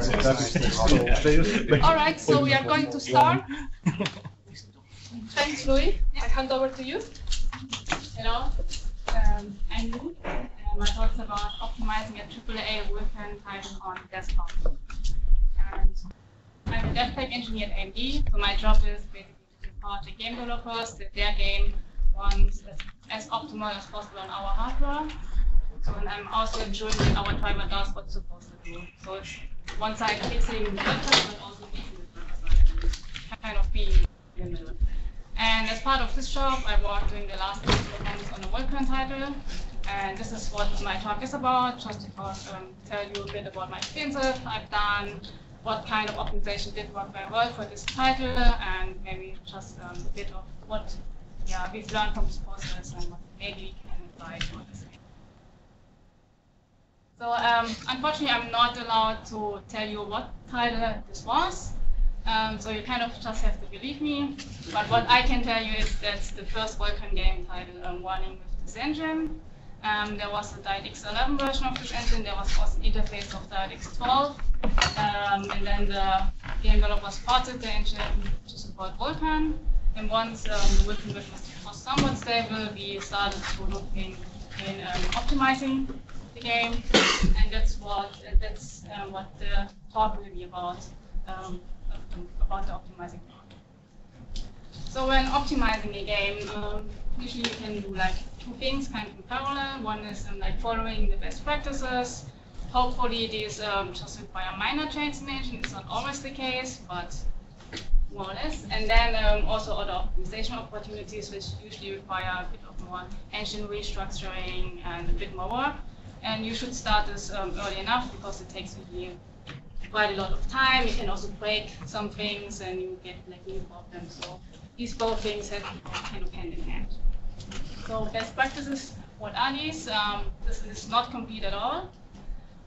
All right, so we are going to start. Thanks, Louis. I hand over to you. Hello, um, I'm Lou. Um, my talk is about optimizing a AAA Vulkan title on desktop. And I'm a DevTech engineer at AMD, so my job is basically to support the game developers that their game runs as, as optimal as possible on our hardware. So and I'm also ensuring that our driver does what it's supposed to do. So it's one side fixing the website, but also fixing the server side. Kind of being in the middle. And as part of this job, I worked during the last months on a Vulkan title. And this is what my talk is about, just to um, tell you a bit about my experiences I've done, what kind of optimization did work very well for this title, and maybe just um, a bit of what yeah, we've learned from this process and what maybe we can apply to this. So um, unfortunately, I'm not allowed to tell you what title this was. Um, so you kind of just have to believe me. But what I can tell you is that's the first Vulkan game title um, running with this engine. Um, there was a DirectX 11 version of this engine. There was also an interface of DirectX 12. Um, and then the game developers ported the engine to support Vulkan. And once um, the Vulkan version was somewhat stable, we started to look in, in um, optimizing the game. And that's what that's um, what the talk will be about about the optimizing part. So when optimizing a game, um, usually you can do like two things kind of in parallel. One is um, like following the best practices. Hopefully these um, just require minor engine. It's not always the case, but more or less. And then um, also other optimization opportunities, which usually require a bit of more engine restructuring and a bit more work. And you should start this um, early enough because it takes really quite a lot of time. You can also break some things and you get like new problems. So these both things have kind of hand in hand. So best practices, what are these? Um, this is not complete at all,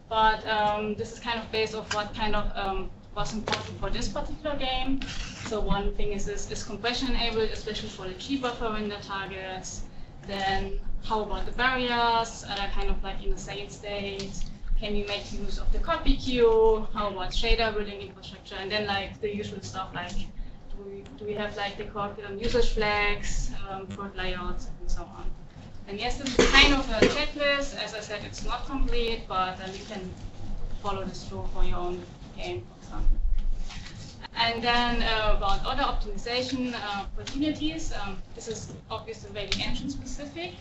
but um, this is kind of based off what kind of um, was important for this particular game. So one thing is this is compression enabled, especially for the G buffer render targets. Then how about the barriers? Are they kind of like in the same state? Can we make use of the copy queue? How about shader building infrastructure? And then like the usual stuff like do we, do we have like the correct um, usage flags, um, layouts, and so on. And yes, this is kind of a checklist. As I said, it's not complete, but um, you can follow this through for your own game, for example. And then uh, about other optimization uh, opportunities, um, this is obviously very engine specific.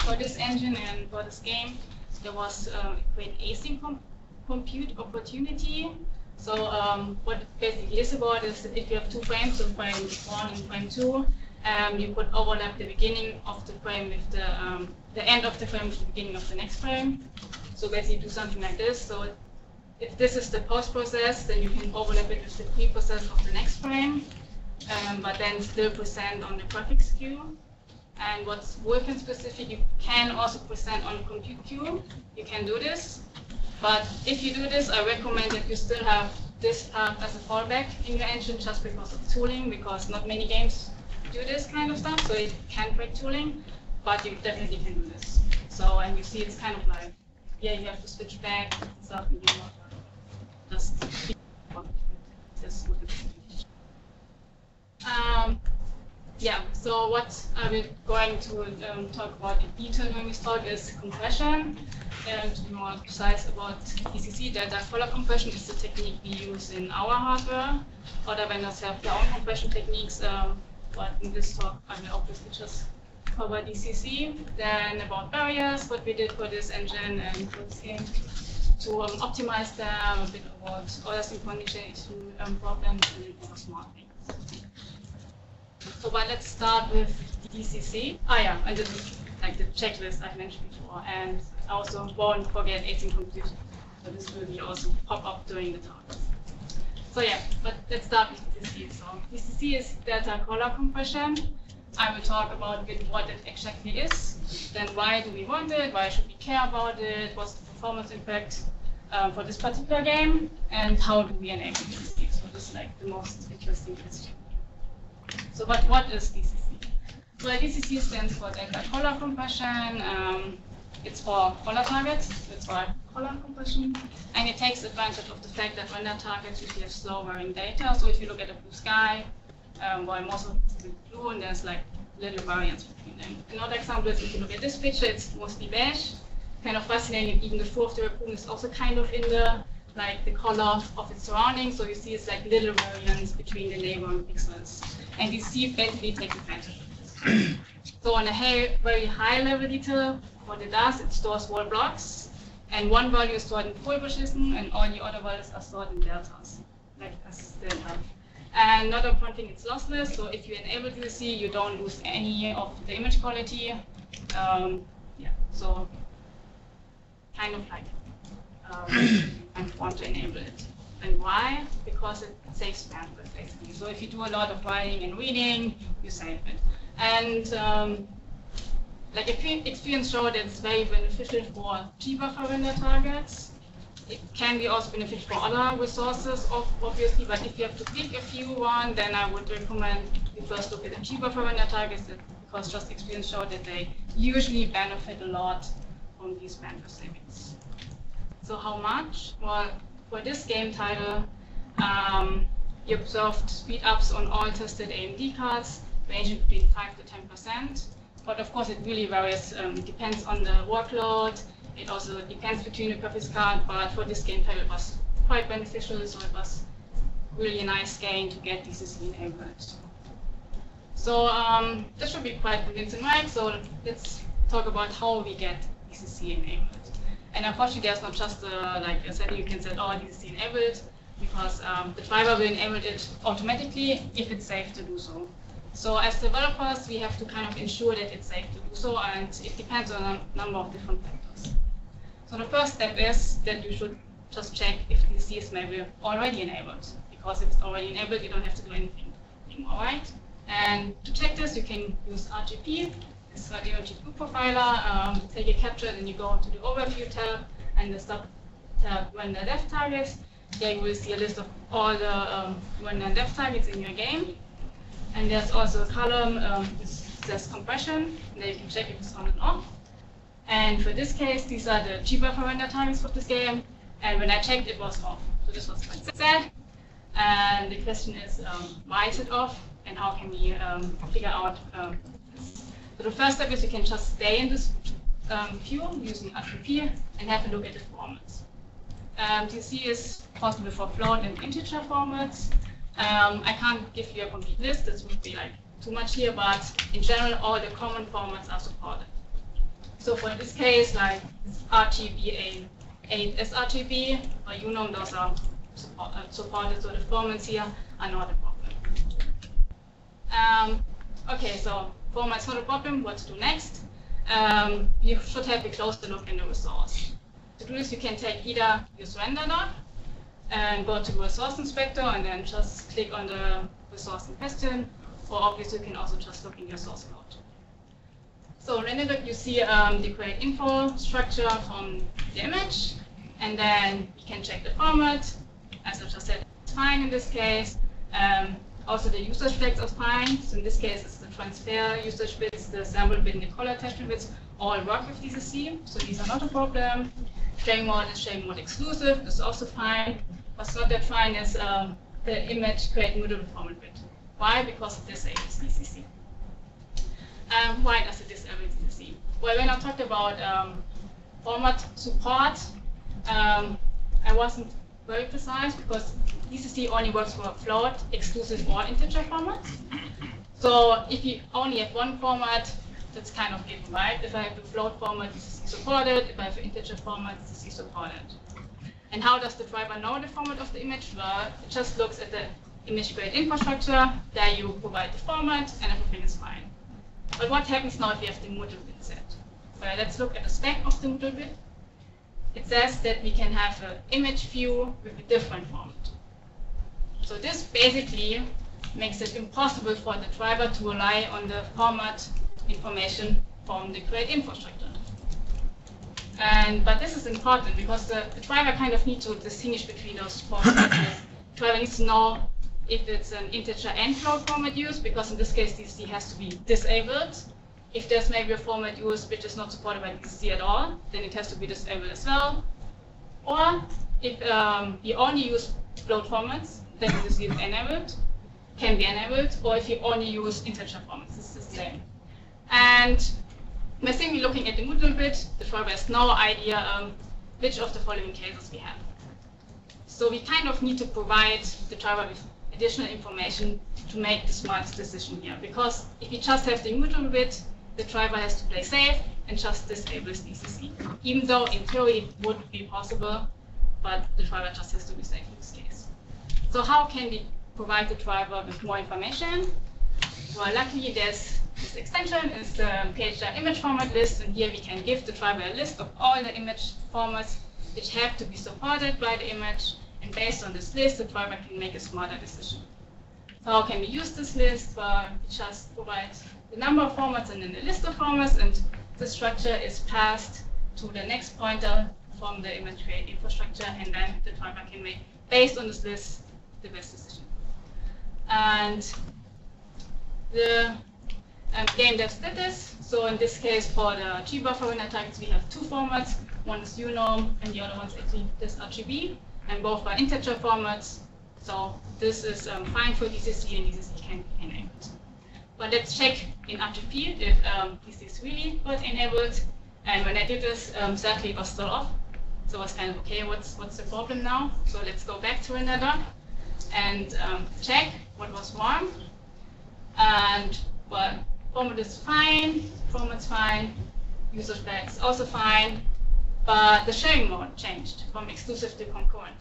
For this engine and for this game, there was um, a great async com compute opportunity. So um, what basically is about is that if you have two frames, so frame one and frame two, um, you could overlap the beginning of the frame with the, um, the end of the frame with the beginning of the next frame. So basically do something like this. So if this is the post process, then you can overlap it with the pre-process of the next frame, um, but then still present on the graphics queue. And what's Vulkan specific, you can also present on compute queue. You can do this. But if you do this, I recommend that you still have this as a fallback in your engine just because of tooling, because not many games do this kind of stuff, so it can break tooling, but you definitely can do this. So, and you see it's kind of like, yeah, you have to switch back and stuff, and you just this would um, yeah, so what I'm going to um, talk about in detail during this talk is compression. And to be more precise about DCC, delta color compression is the technique we use in our hardware. Other vendors have their own compression techniques, um, but in this talk I will obviously just cover DCC. Then about barriers, what we did for this engine and game to um, optimize them, a bit about other synchronization um, problems and more smart things. So but let's start with DCC. Ah yeah, this is like the checklist I mentioned before. And I also won't forget async compute. So this will be also pop up during the talk. So yeah, but let's start with DCC. So DCC is delta color compression. I will talk about what it exactly is, then why do we want it, why should we care about it, what's the performance impact um, for this particular game, and how do we enable DCC. So this is like the most interesting question. So but what is DCC? So DCC stands for color compression. Um, it's for color targets, it's for color compression, and it takes advantage of the fact that render targets usually have slow varying data. So if you look at a blue sky, um, while most of it is blue, and there's like little variance between them. Another example is if you look at this picture, it's mostly beige. Kind of fascinating, even the fur of the raccoon is also kind of in the like the color of its surroundings. So you see it's like little variance between the neighboring pixels. And you see advantage of this. so on a very high level detail, what it does, it stores whole blocks. And one value is stored in full precision, and all the other values are stored in deltas, like as delta. And not one thing, it's lossless. So if you enable DCC, you don't lose any of the image quality. Um, yeah, so kind of like um, I want to enable it. And why? Because it saves bandwidth, basically. So if you do a lot of writing and reading, you save it. And um, like experience showed it's very beneficial for G buffer render targets. It can be also beneficial for other resources, of obviously, but if you have to pick a few one, then I would recommend you first look at the G buffer render targets because just experience showed that they usually benefit a lot from these bandwidth savings. So how much? Well, for this game title, um, you observed speed ups on all tested AMD cards, ranging between 5 to 10%. But of course, it really varies. Um, depends on the workload. It also depends between the graphics card. But for this game title, it was quite beneficial. So it was really a nice gain to get DCC enabled. So um, this should be quite convincing, right? So let's talk about how we get DCC enabled. And unfortunately, there's not just uh, like a setting you can set, oh, this is enabled, because um, the driver will enable it automatically if it's safe to do so. So as developers, we have to kind of ensure that it's safe to do so, and it depends on a number of different factors. So the first step is that you should just check if DCC is maybe already enabled, because if it's already enabled, you don't have to do anything anymore, right? And to check this, you can use RGP, it's the RGP profiler. Um, take a capture, and you go to the overview tab and the sub tab render dev targets. Here you will see a list of all the um, render dev it's in your game. And there's also a column um, that says compression, and then you can check if it's on and off. And for this case, these are the G buffer render targets for this game. And when I checked, it was off. So this was quite sad. And the question is, um, why is it off? And how can we um, figure out um, so the first step is you can just stay in this um, view using RGP and have a look at the formats. Um, DC is possible for float and integer formats. Um, I can't give you a complete list, this would be like too much here, but in general, all the common formats are supported. So for this case, like RGB 8 sRGB or UNORM, those are support, uh, supported, so the formats here are not a problem. Um, okay, so format is not a problem, what to do next? Um, you should have a closer look in the resource. You can take either use RenderDoc and go to resource inspector and then just click on the resource in question, or obviously you can also just look in your source code. So RenderDoc, you see um, the create info structure from the image, and then you can check the format. As I just said, it's fine in this case. Um, also, the usage flags are fine. So in this case, it's the transfer usage bits, the sample bit, and the color attachment bits all work with DCC. So these are not a problem. Mode is mode exclusive. This is also fine. What's not that fine is um, the image create mutable format bit. Why? Because it disables DCC. Um, why does it disable DCC? Well, when I talked about um, format support, um, I wasn't very precise because DCC only works for float, exclusive, or integer formats. So if you only have one format, that's kind of given, right? If I have a float format, DCC supported. If I have an integer format, DCC supported. And how does the driver know the format of the image? Well, it just looks at the image create info structure. There you provide the format, and everything is fine. But what happens now if you have the mutable bit set? Well, let's look at the spec of the mutable bit it says that we can have an image view with a different format. So this basically makes it impossible for the driver to rely on the format information from the create info structure. And, but this is important because the, the driver kind of needs to distinguish between those formats. the driver needs to know if it's an integer and float format used, because in this case, DCC has to be disabled. if there's maybe a format used which is not supported by DCC at all, then it has to be disabled as well. Or if um, you only use float formats, then this is enabled, can be enabled, or if you only use integer formats, it's the same. And we're looking at the mutable bit, the driver has no idea um, which of the following cases we have. So we kind of need to provide the driver with additional information to make the smart decision here. Because if you just have the immutable bit, the driver has to play safe and just disable DCC. Even though in theory it would be possible, but the driver just has to be safe in this case. So how can we provide the driver with more information? Well, luckily there's this extension is the KHR image format list, and here we can give the driver a list of all the image formats which have to be supported by the image, and based on this list, the driver can make a smarter decision. So how can we use this list? Well, we just provide the number of formats and then the list of formats, and the structure is passed to the next pointer from the image create info structure, and then the driver can make, based on this list, the best decision. And the um, game dev status. So in this case, for the gbuffer render targets, we have two formats. One is unorm, and the other one is actually this RGB, and both are integer formats. So this is um, fine for DCC, and DCC can be enabled. But let's check in RGP if um, this is really got enabled. And when I did this, um, sadly, it was still off. So I was kind of, okay, what's, what's the problem now? So let's go back to another and um, check what was wrong. And, well, format is fine, format's fine, user specs also fine, but the sharing mode changed from exclusive to concurrent.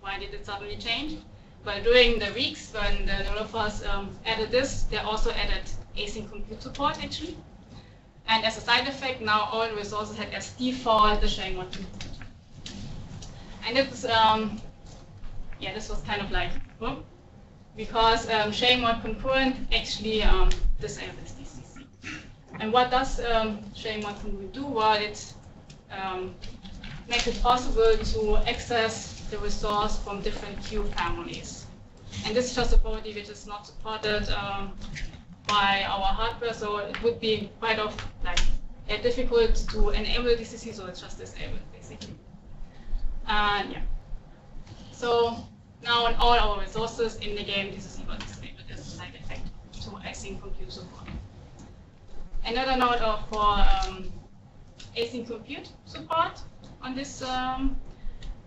Why did it suddenly change? Well, during the weeks when the developers um, added this, they also added async compute support actually. And as a side effect, now all resources had as default the sharing mode. And it's, um, yeah, this was kind of like, whoop, because um, sharing mode concurrent actually um, disables DCC. And what does um, mode concurrent do? Well, it um, makes it possible to access the resource from different queue families. And this is just a property which is not supported um, by our hardware, so it would be quite of like difficult to enable DCC, so it's just disabled basically. And yeah. So now on all our resources in the game, DCC was disabled as a side effect to async compute support. Another note of for um, async compute support on this um,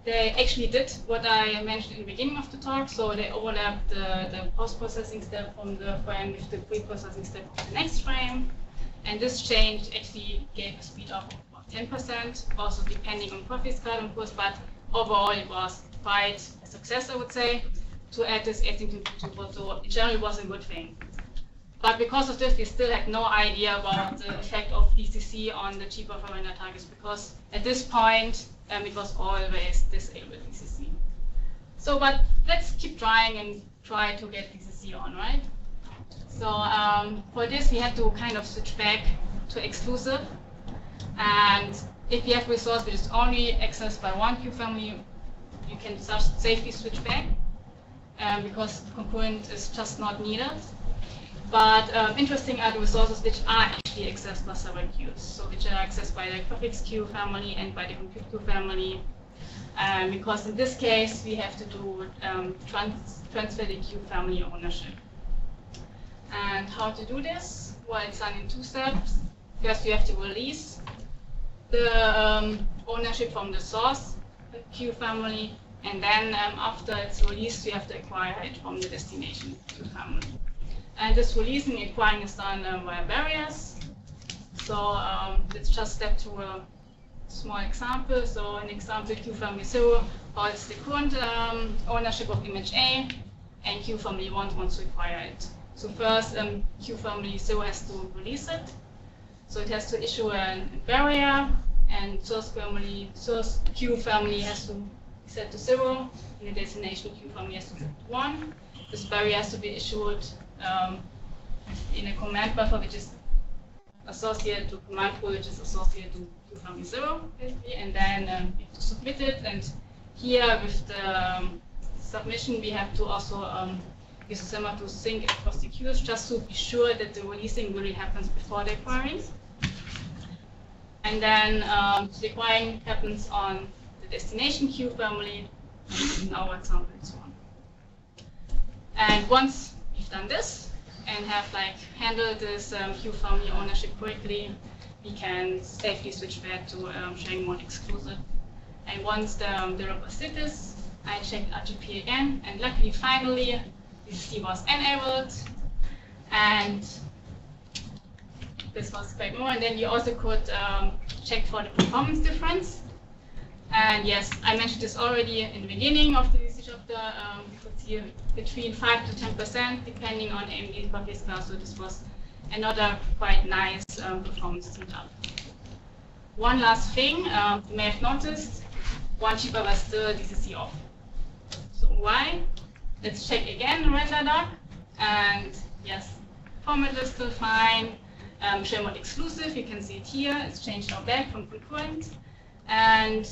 they actually did what I mentioned in the beginning of the talk. So they overlapped the, the post-processing step from the frame with the pre-processing step of the next frame. And this change actually gave a speed up of about 10%, also depending on graphics card, of course, but overall it was quite a success, I would say, to add this async compute support. So in general, it was a good thing. But because of this, we still had no idea about the effect of DCC on the gbuffer render targets because at this point, um, it was always disabled DCC. So, but let's keep trying and try to get DCC on, right? So um, for this, we had to kind of switch back to exclusive. And if you have resource which is only accessed by one queue family, you can safely switch back um, because concurrent is just not needed. But um, interesting are the resources which are actually accessed by several queues, so which are accessed by the graphics queue family and by the compute queue family. Um, because in this case, we have to do um, trans transfer the queue family ownership. And how to do this? Well, it's done in two steps. First, you have to release the um, ownership from the source queue family, and then um, after it's released, you have to acquire it from the destination queue family. And this releasing done uh, via barriers. So um, let's just step through a small example. So an example, Q family 0 holds the current um, ownership of image A, and Q family 1 wants to acquire it. So first, um, Q family 0 has to release it. So it has to issue a barrier, and source family, source Q family has to set to 0, and the destination Q family has to set to 1. This barrier has to be issued um, in a command buffer which is associated to command pool which is associated to, family zero, basically, and then um, you have to submit it. And here with the um, submission, we have to also um, uses Semma to sync across the queues just to be sure that the releasing really happens before the querying. And then um, the querying happens on the destination queue family, in our example, and so on. And once we've done this and have like handled this um, queue family ownership correctly, we can safely switch back to um, sharing mode exclusive. And once the, um, the this, I checked RGP again, and luckily, finally, DCC was enabled, and this was quite more. And then you also could um, check for the performance difference. And yes, I mentioned this already in the beginning of the usage of the um, see between 5 to 10%, depending on AMD Buffet class. So this was another quite nice um, performance up. One last thing um, you may have noticed, one G buffer was still DCC off. So why? Let's check again RenderDoc. And yes, format is still fine. Um, share mode exclusive, you can see it here. It's changed now back from concurrent. And,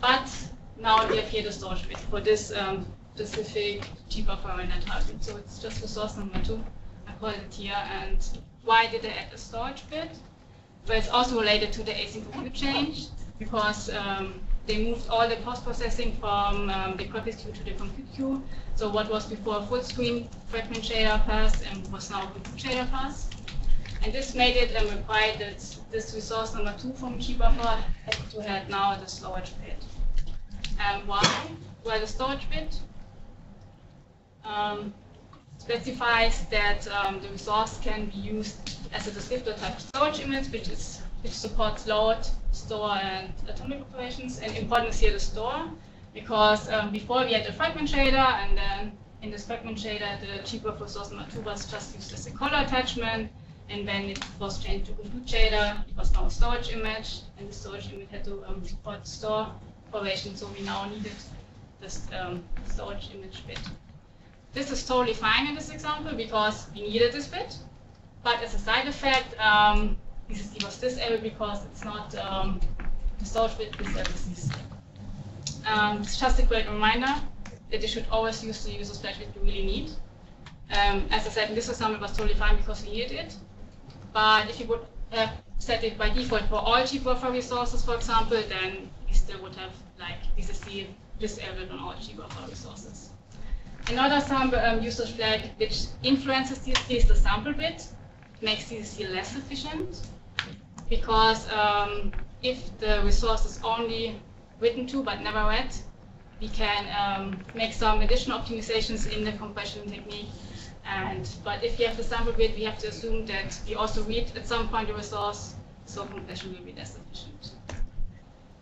but now we have here the storage bit for this um, specific G buffer format target. So it's just resource number two. I call it here. And why did I add a storage bit? But it's also related to the async compute change because um, they moved all the post-processing from um, the graphics queue to the compute queue. So what was before a full screen fragment shader pass and was now a compute shader pass. And this made it um, required that this resource number two from gbuffer had to have now the storage bit. And why? Well, the storage bit um, specifies that um, the resource can be used as a descriptor type storage image, which is which supports load, store, and atomic operations. And important is here the store, because um, before we had the fragment shader, and then in this fragment shader, the G buffer resource was just used as a color attachment. And when it was changed to compute shader, it was now a storage image, and the storage image had to um, support store operation. So we now needed this um, storage image bit. This is totally fine in this example because we needed this bit. But as a side effect, um, this was disabled because it's not um, the storage bit is everything. Um, it's just a great reminder that you should always use the user flag that you really need. Um, as I said, in this example, it was totally fine because we needed it. But if you would have set it by default for all gbuffer resources, for example, then you still would have like DCC disabled on all gbuffer resources. Another sample um, usage flag which influences DCC is the sample bit, makes DCC less efficient because um, if the resource is only written to but never read, we can um, make some additional optimizations in the compression technique. And but if you have the sample bit, we have to assume that we also read at some point the resource, so compression will be less efficient.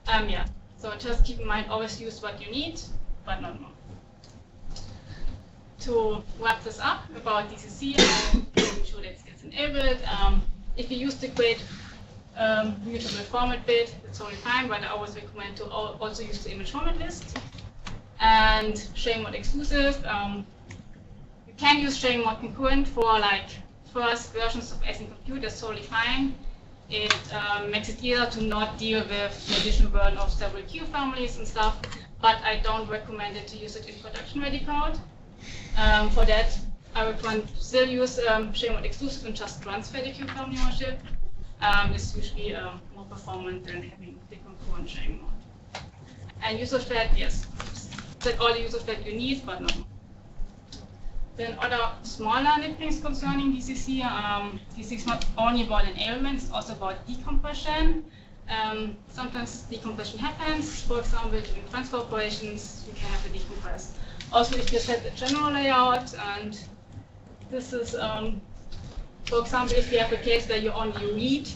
Um, yeah. So just keep in mind, always use what you need, but not more. To wrap this up about DCC, I'm sure that it gets enabled. Um, if you use the grid um, mutable format bit, it's totally fine, but I always recommend to also use the image format list. And sharing mode exclusive, um, you can use sharing mode concurrent for like first versions of async compute, that's totally fine. It um, makes it easier to not deal with the additional burden of several queue families and stuff, but I don't recommend it to use it in production ready code. Um, for that, I recommend still use um, sharing mode exclusive and just transfer the family ownership um, is usually uh, more performant than having the concurrent sharing mode. And user flag, yes, set all the user flag you need, but no. Then other smaller nitpicks concerning DCC, um, DCC is not only about enablement, it's also about decompression. Um, sometimes decompression happens. For example, during transfer operations, you can have a decompress. Also, if you set the general layout, and this is um, for example, if you have a case where you only read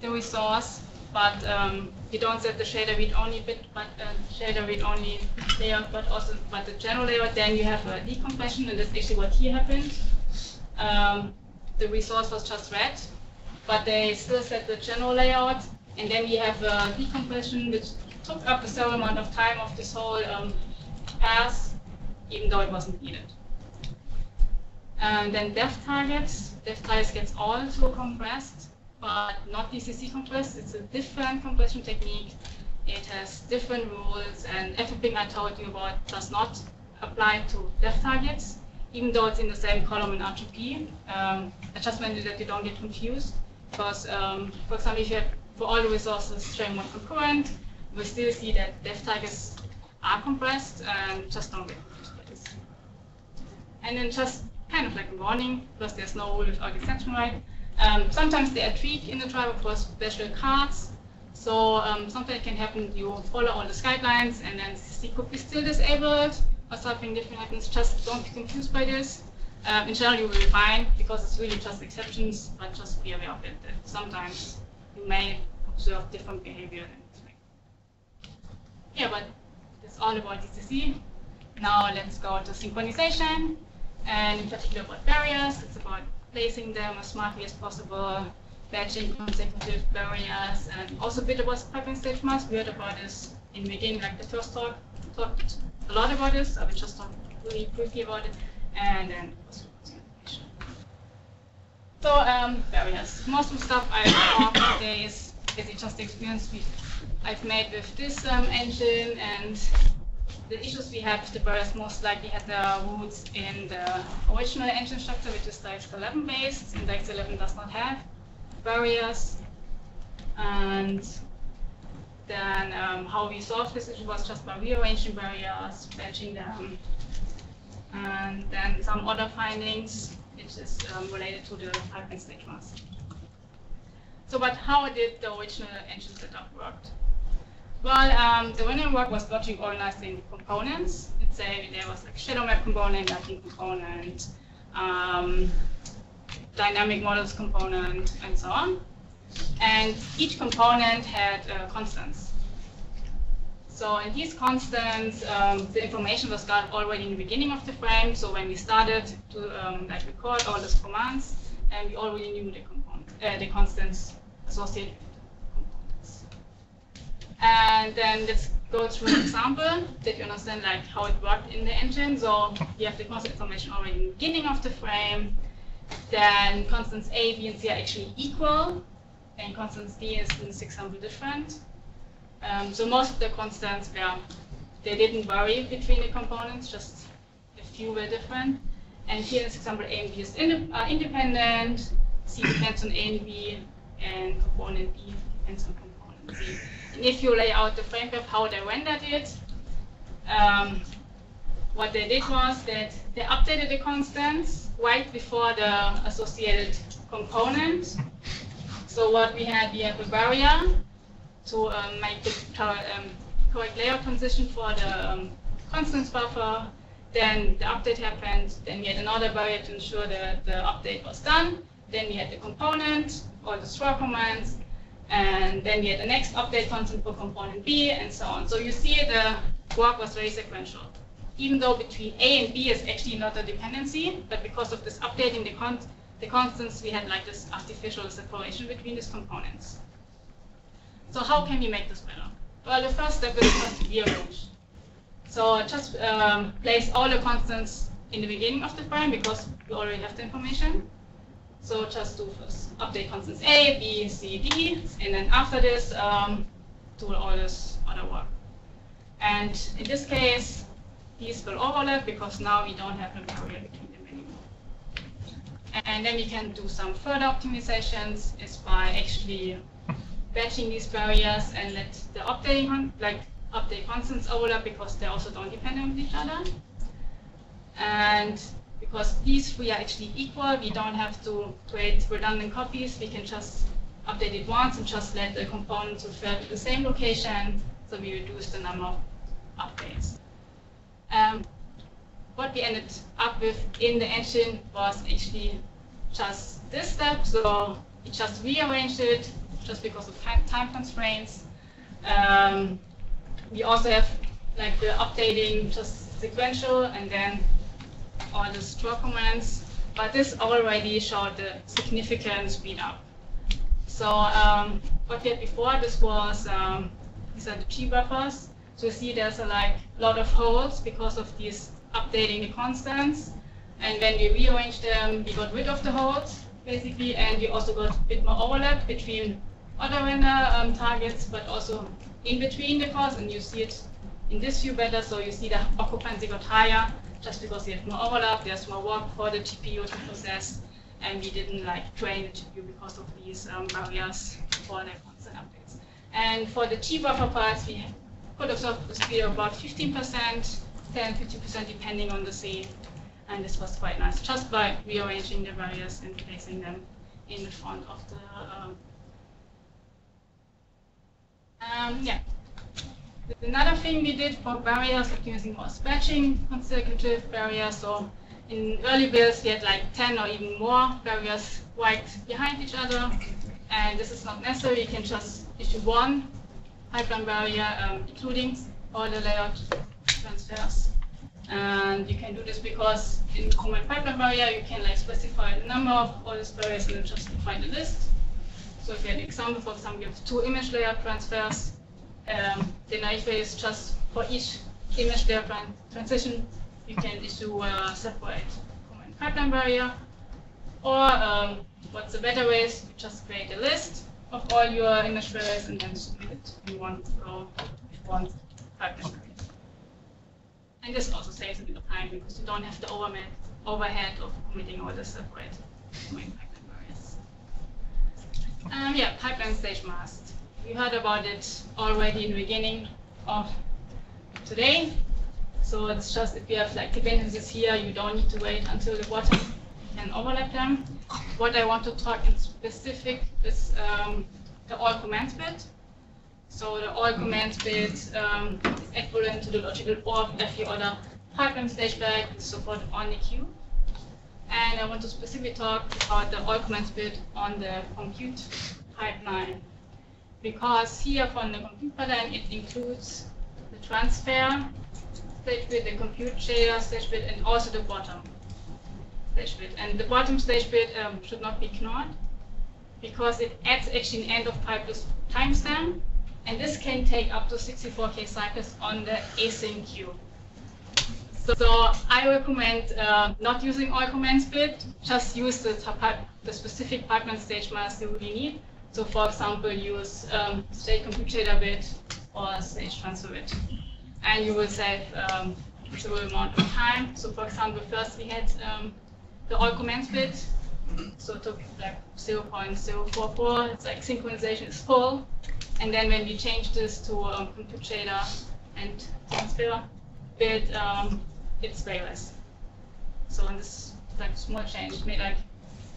the resource, but um, you don't set the shader read only bit, but uh, shader read only layout, but also but the general layout, then you have a decompression, and that's actually what here happened. Um, the resource was just read, but they still set the general layout, and then we have a decompression, which took up a certain amount of time of this whole um, pass, even though it wasn't needed. And then depth targets, depth targets gets also compressed, but not DCC compressed. It's a different compression technique. It has different rules, and everything I told you about does not apply to depth targets. even though it's in the same column in RGP. Um, I just mentioned that you don't get confused because, um, for example, if you have for all the resources showing one concurrent, we still see that depth targets are compressed and just don't get. And then just kind of like a warning, because there's no rule without exception right. Um, sometimes they are tweaked in the driver for special cards. So um, something can happen, you follow all the guidelines and then C could be still disabled or something different happens. Just don't be confused by this. Um, in general, you will be fine because it's really just exceptions, but just be aware of it that sometimes you may observe different behavior expected. Yeah, but it's all about DCC. Now let's go to synchronization, and in particular about barriers. It's about placing them as smartly as possible, batching consecutive barriers, and also a bit about piping stage. We heard about this in the beginning, like the first talk, talked a lot about this. I will just talk really briefly about it, and then also so um, barriers. Most of the stuff I talk today is basically just the experience I've made with this um, engine and the issues we have with the barriers most likely had their roots in the original engine structure, which is DirectX 11 based, and DirectX 11 does not have barriers. And then um, how we solved this issue was just by rearranging barriers, batching them, and then some other findings, which is um, related to the piping stage mask. So, but how did the original engine setup work? Well, um, the original work was logic organized in components. It's a, there was like shadow map component, lighting component, um, dynamic models component, and so on. And each component had uh, constants. So in these constants, um, the information was got already in the beginning of the frame. So when we started to um, like record all these commands, and we already knew the uh, the constants associated with. And then let's go through an example that you understand like how it worked in the engine. So you have the constant information already in the beginning of the frame. Then constants A, B, and C are actually equal and constants d is in this example different. Um, so most of the constants were, they didn't vary between the components, just a few were different. And here in this example, A and B is uh, independent, C depends on A and B, and component B depends on component C. If you lay out the framework how they rendered it, um, what they did was that they updated the constants right before the associated component so what we had, we have a barrier to um, make the um, correct layout transition for the um, constants buffer. Then the update happened. Then we had another barrier to ensure that the update was done. Then we had the component, all the store commands, and then we had the next update constant for component B, and so on. So you see the work was very sequential. Even though between A and B is actually not a dependency, but because of this updating the con the constants, we had like this artificial separation between these components. So how can we make this better? Well, the first step is just rearrange. So just um, place all the constants in the beginning of the frame because we already have the information. So just do first update constants A, B, C, D, and then after this, um, do all this other work. And in this case, these will overlap because now we don't have a barrier between them anymore. and then we can do some further optimizations is by actually batching these barriers and let the updating like update constants overlap because they also don't depend on each other. And because these three are actually equal, we don't have to create redundant copies. We can just update it once and just let the components refer to the same location, so we reduce the number of updates. Um, what we ended up with in the engine was actually just this step. So we just rearranged it just because of time constraints. Um, we also have like the updating just sequential and then all the store commands. But this already showed the significant speed up. So um, what we had before, this was, um, these are the G buffers. So you see there's a like lot of holes because of these updating the constants. And when we rearranged them, we got rid of the holes, basically, and we also got a bit more overlap between other render um, targets, but also in between the cores, and you see it in this view better, so you see the occupancy got higher just because you have more overlap, there's more work for the GPU to process, and we didn't like train the GPU because of these um, barriers for the constant updates. And for the G buffer parts, we could observe the speed of about 15%, 10, 50% depending on the scene. And this was quite nice, just by rearranging the barriers and placing them in the front of the um, um, yeah. Another thing we did for barriers, using more batching consecutive barriers. So in early builds, we had like 10 or even more barriers right behind each other. And this is not necessary. You can just issue one pipeline barrier, um, including all the layout transfers. And you can do this because in common pipeline barrier, you can like specify the number of all these barriers and then just define the list. So if you have an example, for example, you have two image layer transfers, um, the naive way is just for each image layer transition, you can issue a separate command pipeline barrier. Or um, what's the better way is you just create a list of all your image layers and then submit it in one go with one pipeline barrier. And this also saves a bit of time because you don't have the overhead of committing all the separate command pipeline barriers. Um, yeah, pipeline stage mask. We heard about it already in the beginning of today. So it's just if you have like dependencies here, you don't need to wait until the bottom and overlap them. What I want to talk in specific is um, the all commands bit. So the all commands bit um, is equivalent to the logical OR every other pipeline stage back supported on the queue. And I want to specifically talk about the all commands bit on the compute pipeline. Because here from the compute pipeline, it includes the transfer stage bit, the compute shader stage bit, and also the bottom stage bit. And the bottom stage bit um, should not be ignored because it adds actually an end of pipe timestamp, and this can take up to 64k cycles on the async queue. So I recommend uh, not using all commands bit, just use the, the specific pipeline stage mask you really need. So for example, use um, state compute shader bit or stage transfer bit. And you will save um, considerable amount of time. So for example, first we had um, the all commands bit. So it took like 0.044. It's like synchronization is full. And then when we change this to um, compute shader and transfer bit, um, it's way less. So in this like small change made like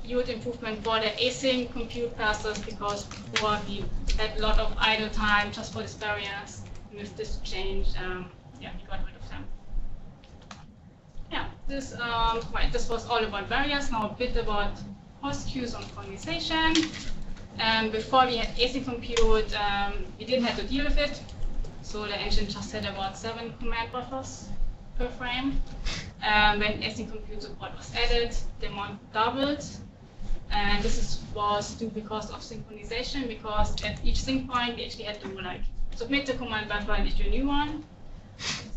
huge improvement for the async compute passes because before we had a lot of idle time just for these barriers. With this change, um, yeah, we got rid of them. Yeah, this um, right. This was all about barriers. Now a bit about host queues on synchronization. Um, before we had async compute, um, we didn't have to deal with it. So the engine just had about seven command buffers per frame. Um, when async compute support was added, the amount doubled. And this is, was due because of synchronization, because at each sync point, we actually had to like submit the command buffer and issue a new one.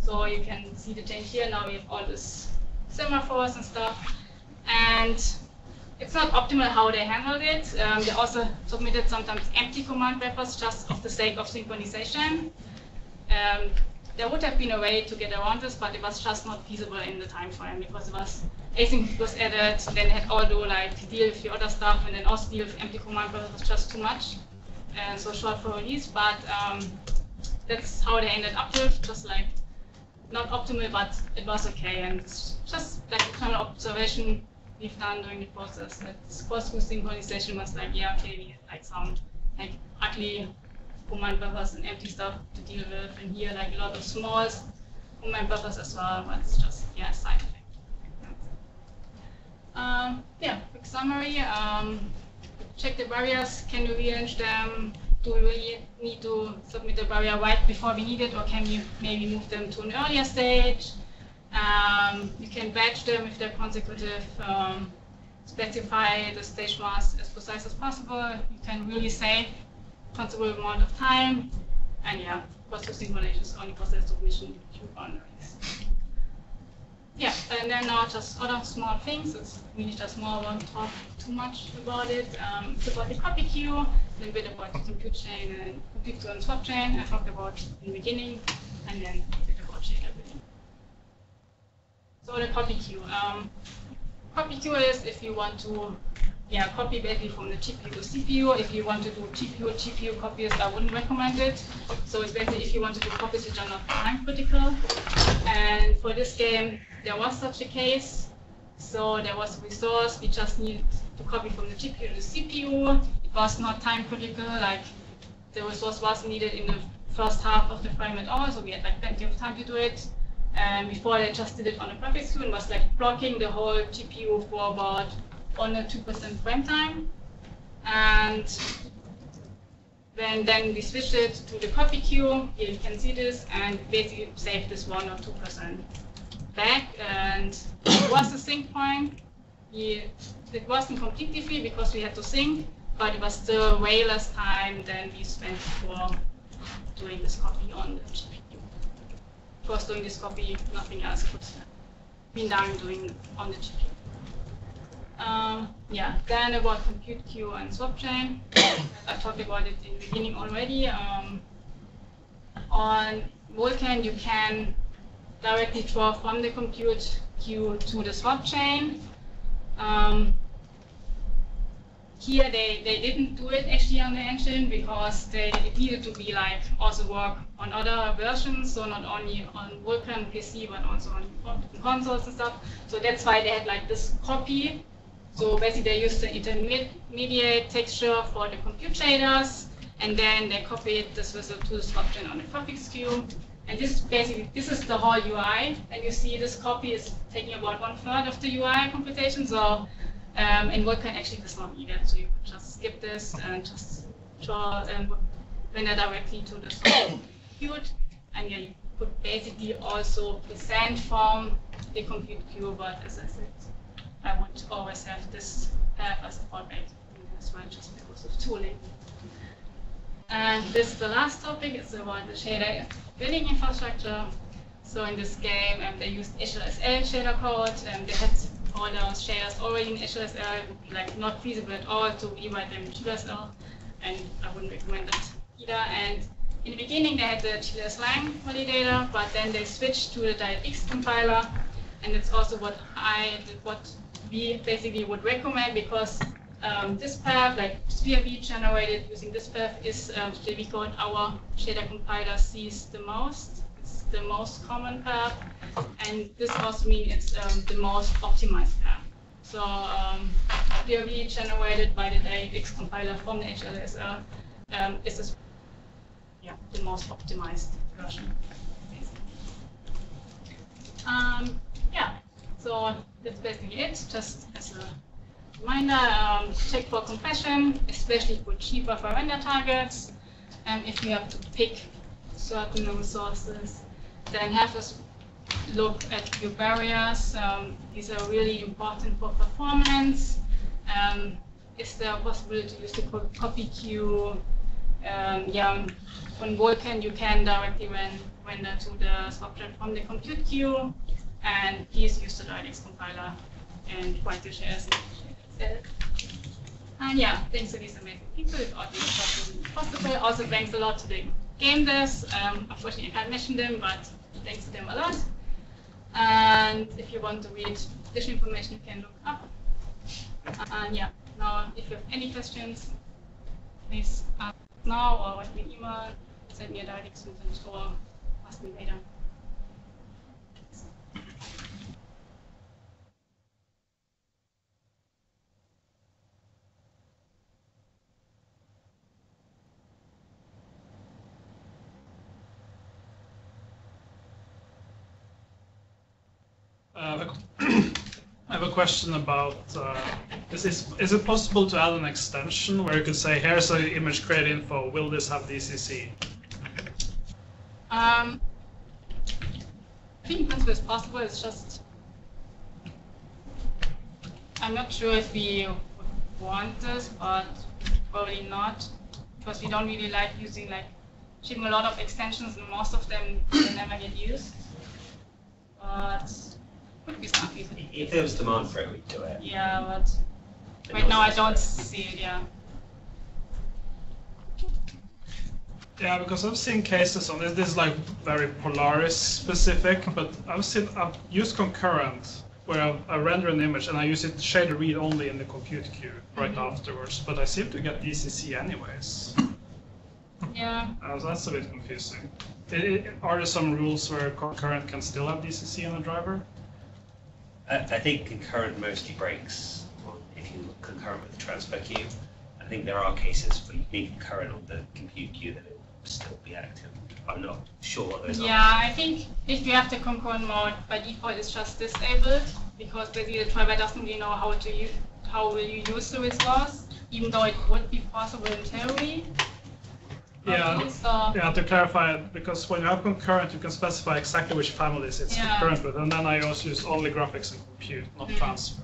So you can see the change here. Now we have all this semaphores and stuff. And it's not optimal how they handled it. Um, they also submitted sometimes empty command buffers just of the sake of synchronization. Um, there would have been a way to get around this, but it was just not feasible in the time frame because it was async was added, then it had all to like deal with the other stuff, and then also deal with empty command but it was just too much, and so short for release. But um, that's how they ended up with, just like not optimal, but it was okay, and just like a kind of observation we've done during the process. That cross-through synchronization was like, yeah, okay, we had like some like ugly command buffers and empty stuff to deal with, and here like a lot of small command buffers as well, but it's just yeah, side effect. Um, yeah, quick summary. Um, check the barriers. Can we rearrange them? Do we really need to submit the barrier right before we need it, or can we maybe move them to an earlier stage? Um, you can batch them if they're consecutive. Um, specify the stage mask as precise as possible. You can really save considerable amount of time. And yeah, synchronization is only process submission to boundaries. Yeah, and then now just other small things. It's really just more, won't talk too much about it. Um, it's about the copy queue, a little bit about the compute chain and compute and swap chain. I talked about in the beginning, and then a bit about shader So the copy queue. Um, copy queue is if you want to yeah, copy basically from the GPU to CPU. If you want to do GPU GPU copies, I wouldn't recommend it. So it's basically if you want to do copies which are not time critical. And for this game, there was such a case. So there was a resource we just needed to copy from the GPU to the CPU. It was not time critical, like the resource was needed in the first half of the frame at all, so we had like plenty of time to do it. And before they just did it on the graphics queue and was like blocking the whole GPU for about under 2% frame time. And then, then we switched it to the copy queue. Here you can see this and basically save this 1 or 2% back. And it was a sync point. We, it wasn't completely free because we had to sync, but it was still way less time than we spent for doing this copy on the GPU. For doing this copy, nothing else could be done doing on the GPU. Um, yeah, then about compute queue and swap chain. I talked about it in the beginning already. Um, on Vulkan, you can directly draw from the compute queue to the swap chain. Um, here they, they didn't do it actually on the engine because they it needed to be like also work on other versions, so not only on Vulkan PC but also on consoles and stuff. So that's why they had like this copy so basically they use the intermediate texture for the compute shaders, and then they copied this result to the swap on the graphics queue. And this is basically, this is the whole UI. And you see this copy is taking about one third of the UI computation. So um, in Vulkan actually does not need. So you just skip this and just draw um, render directly to the compute. And yeah, you could basically also present from the compute queue, but as I said, I would always have this path as a fallback as well, just because of tooling. And this is the last topic, it's about the shader building infrastructure. So in this game, um, they used HLSL shader code, and they had all those shaders already in HLSL, like not feasible at all to rewrite them in GLSL, and I wouldn't recommend that either. And in the beginning, they had the GLSlang validator, but then they switched to the DirectX compiler, and it's also what I what we basically would recommend because um, this path, like SPIR-V generated using this path, is um, we code our shader compiler sees the most. It's the most common path, and this also means it's um, the most optimized path. So um, generated by the DirectX compiler from the HLSL um, is yeah, the most optimized version. Um, yeah. So that's basically it, just as a reminder, um, check for compression, especially for cheaper render targets. And if you have to pick certain resources, then have a look at your barriers. Um, these are really important for performance. Um, is there a possibility to use the copy queue? Um, yeah, on Vulkan you can directly render to the software from the compute queue and he's used the DirectX compiler and quite the shares And yeah, thanks to these amazing people, without these possible. Also, thanks a lot to the game devs. Um, unfortunately, I can't mention them, but thanks to them a lot. And if you want to read additional information, you can look up. And yeah, now if you have any questions, please ask now or write me an email, send me a direct message, or ask me later. I have a question about uh, is, this, is it possible to add an extension where you could say here's an image create info, will this have DCC? Um, think in principle it's possible, it's just I'm not sure if we want this, but probably not, because we don't really like using like shipping a lot of extensions and most of them they never get used. But could be something. if there was demand for it, we'd do it. Yeah, but but right now I don't see it, yeah. Yeah, because I've seen cases on this. This is like very Polaris specific, but I've seen I've used concurrent where I, I render an image and I use it shader read only in the compute queue right afterwards. But I seem to get DCC anyways. Yeah. Uh, so that's a bit confusing. I- I- are there some rules where concurrent can still have DCC in the driver? I, I think concurrent mostly breaks if you concurrent with the transfer queue. I think there are cases where you need concurrent on the compute queue that it will still be active. I'm not sure what those Yeah, are. I think if you have the concurrent mode, by default it's just disabled because basically the driver doesn't really know how to use, how will you use the resource, even though it would be possible in theory. Yeah. Okay, So, Yeah, to clarify, because when you have concurrent, you can specify exactly which families it's Yeah. concurrent with, and then I also use only graphics and compute, not Mhm. transfer.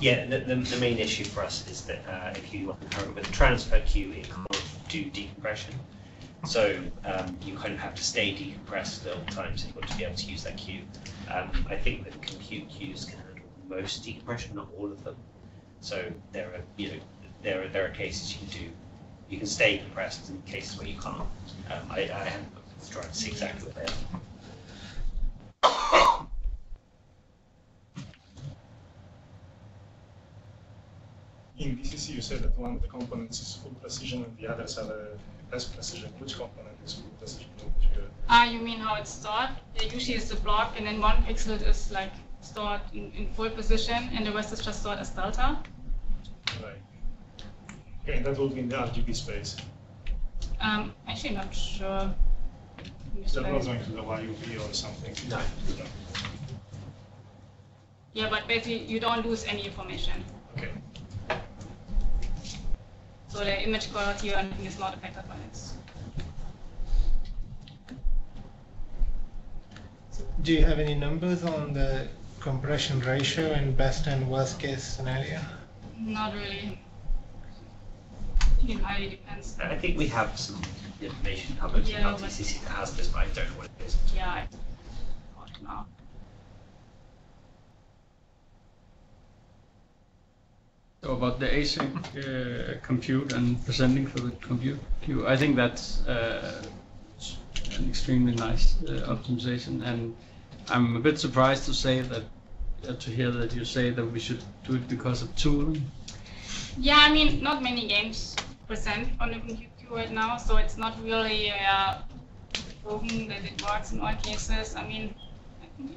Yeah, the, the, the main issue for us is that uh, if you are concurrent with the transfer queue, it can't do decompression. So um, you kind of have to stay decompressed at all times in order to be able to use that queue. Um, I think that compute queues can handle most decompression, not all of them. So there are, you know, there are, there are cases you can do, you can stay compressed and cases where you can't. Um, I, I haven't drive to see exactly what they are. In DCC, you said that one of the components is full precision and the others are uh, less precision. Which component is full precision? Ah, you mean how it's stored? Yeah, usually it's the block and then one pixel is like stored in, in full precision and the rest is just stored as delta. right. Okay, that would be in the RGB space. Um, actually not sure. That not going to the YUV or something. No. No. Yeah, but basically you don't lose any information. Okay. So the image quality or anything is not affected by this. Do you have any numbers on the compression ratio in best and worst case scenario? Not really. It highly depends. I think we have some information published Yeah, about but- that has this, but I don't know what it is. Yeah, I don't know. So about the async uh, compute and presenting for the compute queue, I think that's uh, an extremely nice uh, optimization, and I'm a bit surprised to say that uh, to hear that you say that we should do it because of tooling. Yeah, I mean, not many games present on the compute queue right now, so it's not really uh, proven that it works in all cases. I mean, I think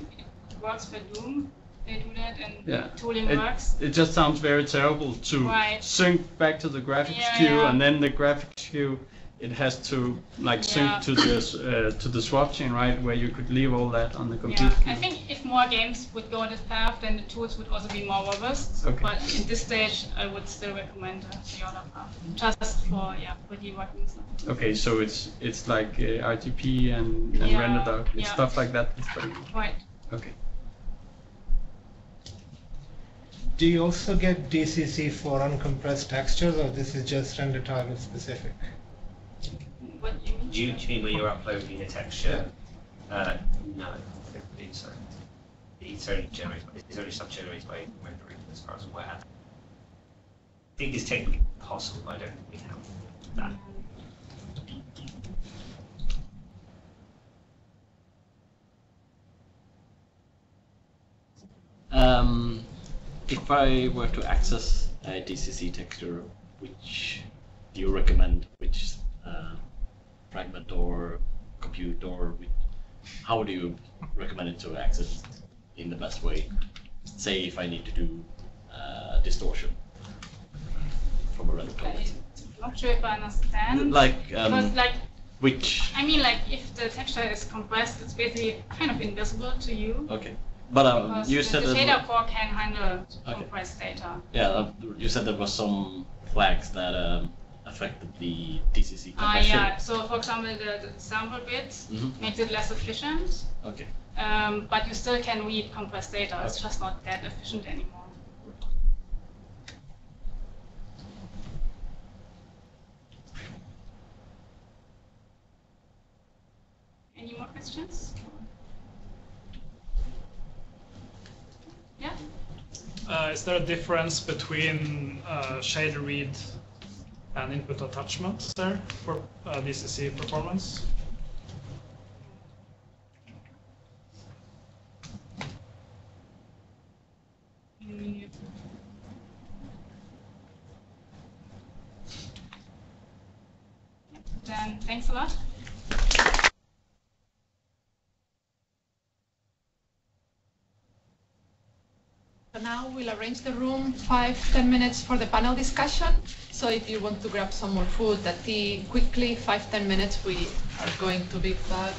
it works for Doom. They do that, and Yeah. tooling It, works. it just sounds very terrible to Right. sync back to the graphics Yeah, queue, yeah. and then the graphics queue it has to like sync to the uh, to the swap chain, right? Where you could leave all that on the computer. Yeah. I think if more games would go on this path, then the tools would also be more robust. Okay. But in this stage, I would still recommend uh, the other path, just for yeah, for debugging stuff. Okay, so it's it's like uh, RGP and, and Yeah, RenderDoc and yeah. stuff like that. Right. okay. Do you also get DCC for uncompressed textures or this is just render target specific? What do you mean? Do you, do you mean when you're uploading a texture? Uh, no, it's, uh, it's only generated, it's only sub-generated by rendering as far as I'm aware. I think it's technically possible, but I don't think we have that. Um, if I were to access a DCC texture, which do you recommend? Which uh, fragment or compute or which, how do you recommend it to access in the best way? Say if I need to do uh, distortion from a render I'm target. not sure if I understand. Like because um, like which? I mean like if the texture is compressed, it's basically kind of invisible to you. Okay, but um, you said the data core can handle Okay. compressed data. Yeah, uh, you said there were some flags that um, affected the DCC Ah, compression. yeah. So for example, the, the sample bit Mhm. makes it less efficient, Okay. um, but you still can read compressed data. It's just not that efficient anymore. Any more questions? Yeah. Uh, is there a difference between uh, shader read and input attachments there for uh, DCC performance. Then, thanks a lot. So now we'll arrange the room five, ten minutes for the panel discussion. So if you want to grab some more food, a tea, quickly, five, ten minutes, we are going to be back.